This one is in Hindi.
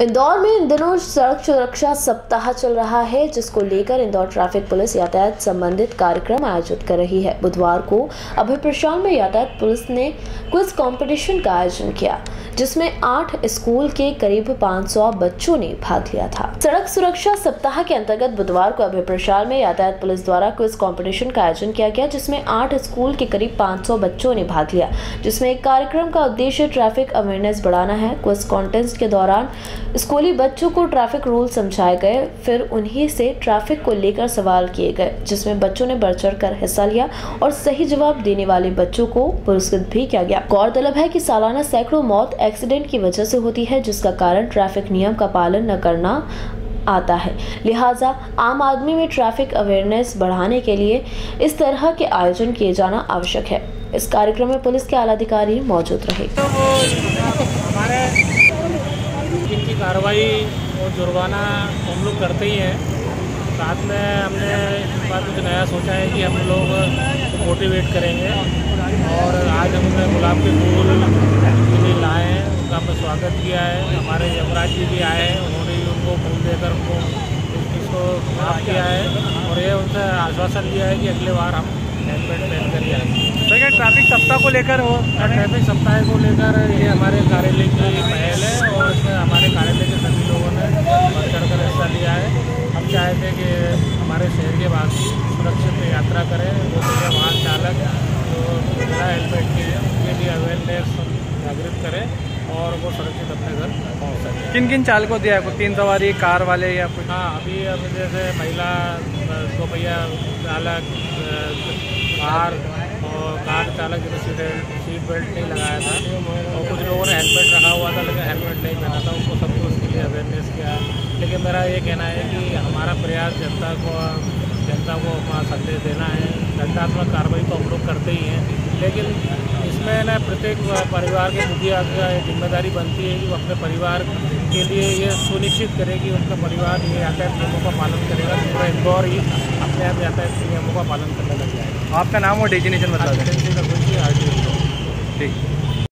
इंदौर में इन दिनों सड़क सुरक्षा सप्ताह चल रहा है, जिसको लेकर इंदौर ट्रैफ़िक पुलिस यातायात संबंधित कार्यक्रम आयोजित कर रही है। बुधवार को अभय प्रशाल में यातायात पुलिस ने क्विज कंपटीशन का आयोजन किया, जिसमें आठ स्कूल के करीब 500 बच्चों ने भाग लिया था। सड़क सुरक्षा सप्ताह के अंतर्गत बुधवार को अभय प्रशाल में यातायात पुलिस द्वारा क्विज कॉम्पिटिशन का आयोजन किया गया, जिसमें आठ स्कूल के करीब 500 बच्चों ने भाग लिया, जिसमें कार्यक्रम का उद्देश्य ट्रैफ़िक अवेयरनेस बढ़ाना है। क्विज कॉन्टेस्ट के दौरान स्कूली बच्चों को ट्रैफ़िक रूल समझाए गए, फिर उन्हीं से ट्रैफ़िक को लेकर सवाल किए गए, जिसमें बच्चों ने बढ़ चढ़ कर हिस्सा लिया और सही जवाब देने वाले बच्चों को पुरस्कृत भी किया गया। गौरतलब है कि सालाना सैकड़ों मौत एक्सीडेंट की वजह से होती है, जिसका कारण ट्रैफ़िक नियम का पालन न करना आता है। लिहाजा, आम आदमी में ट्रैफ़िक अवेयरनेस बढ़ाने के लिए इस तरह के आयोजन किए जाना आवश्यक है। इस कार्यक्रम में पुलिस के आला अधिकारी मौजूद रहे। तो कार्रवाई और जुर्माना हम लोग करते ही हैं। साथ में हमने इस बार कुछ नया सोचा है कि हम लोग मोटिवेट करेंगे और आज हमने गुलाब के फूल भी लाए हैं उनका हमने स्वागत किया है। हमारे यमराज जी भी आए हैं उन्होंने भी उनको फूल देकर उनको इसको माफ़ किया है और ये उनसे आश्वासन दिया है कि अगले बार हम हेलमेट पहन कर ही आएँगे। तो ट्रैफ़िक सप्ताह को लेकर हो? ट्रैफ़िक सप्ताह को लेकर ये हमारे कार्यालय की पहल है और इसमें हमारे कार्यालय के सभी लोगों ने बढ़ चढ़ कर हिस्सा लिया है चाहे थे कि हमारे शहर के वासी सुरक्षित यात्रा करें। वो भैया वाहन चालक जो बिना हेलमेट के उनके लिए अवेयरनेस जागृत करें और वो सुरक्षित अपने घर पहुँच सकें। किन किन चालकों दिया है? तीन सवारी कार वाले या कुछ हाँ अभी अब जैसे महिला दो पहिया चालक कार और कार चालक जिन्हें सीट सीट बेल्ट नहीं लगाया था और कुछ लोगों ने हेलमेट रखा हुआ था लेकिन हेलमेट नहीं पहना था उनको सबको उसके लिए अवेयरनेस किया लेकिन मेरा ये कहना है कि हमारा प्रयास जनता को जनता को अपना संदेश देना है। दंडात्मक कार्रवाई तो हम लोग करते ही हैं। लेकिन इसमें ना प्रत्येक परिवार के मुखिया का ज़िम्मेदारी बनती है कि वो अपने परिवार के लिए ये सुनिश्चित करे कि उनका परिवार ये यातायात नियमों का पालन करेगा। पूरा इंदौर ही अपने आप यातायात नियमों का पालन करने लग जाएगा। आपका नाम और डेजिनेशन बता दें। ठीक।